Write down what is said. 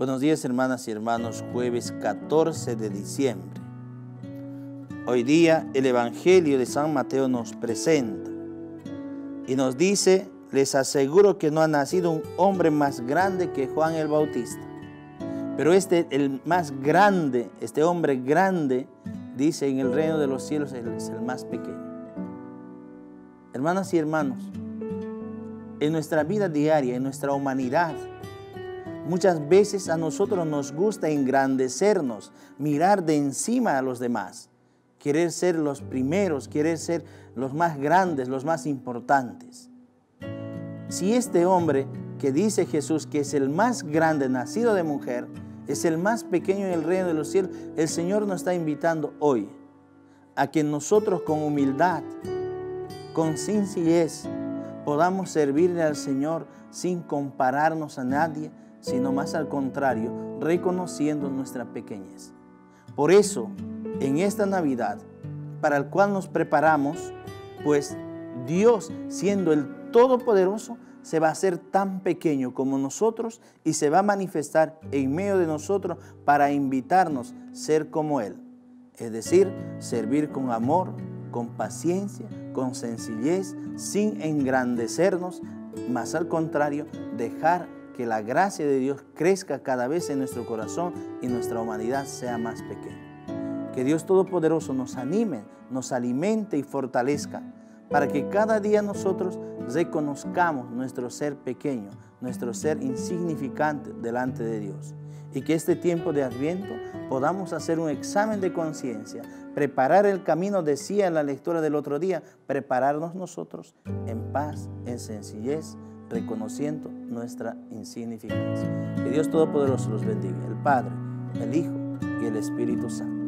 Buenos días hermanas y hermanos, jueves 14 de diciembre. Hoy día el Evangelio de San Mateo nos presenta y nos dice, les aseguro que no ha nacido un hombre más grande que Juan el Bautista. Pero este, el más grande, este hombre grande, dice en el reino de los cielos es el más pequeño. Hermanas y hermanos, en nuestra vida diaria, en nuestra humanidad, muchas veces a nosotros nos gusta engrandecernos, mirar de encima a los demás, querer ser los primeros, querer ser los más grandes, los más importantes. Si este hombre que dice Jesús que es el más grande nacido de mujer, es el más pequeño en el reino de los cielos, el Señor nos está invitando hoy a que nosotros con humildad, con sencillez, podamos servirle al Señor sin compararnos a nadie, sino más al contrario, reconociendo nuestra pequeñez. Por eso, en esta Navidad, para el cual nos preparamos, pues Dios, siendo el Todopoderoso, se va a hacer tan pequeño como nosotros y se va a manifestar en medio de nosotros para invitarnos a ser como Él. Es decir, servir con amor, con paciencia, con sencillez, sin engrandecernos, más al contrario, dejar que la gracia de Dios crezca cada vez en nuestro corazón y nuestra humanidad sea más pequeña. Que Dios Todopoderoso nos anime, nos alimente y fortalezca para que cada día nosotros reconozcamos nuestro ser pequeño, nuestro ser insignificante delante de Dios. Y que este tiempo de Adviento podamos hacer un examen de conciencia, preparar el camino, decía en la lectura del otro día, prepararnos nosotros en paz, en sencillez, reconociendo nuestra insignificancia. Que Dios Todopoderoso los bendiga, el Padre, el Hijo y el Espíritu Santo.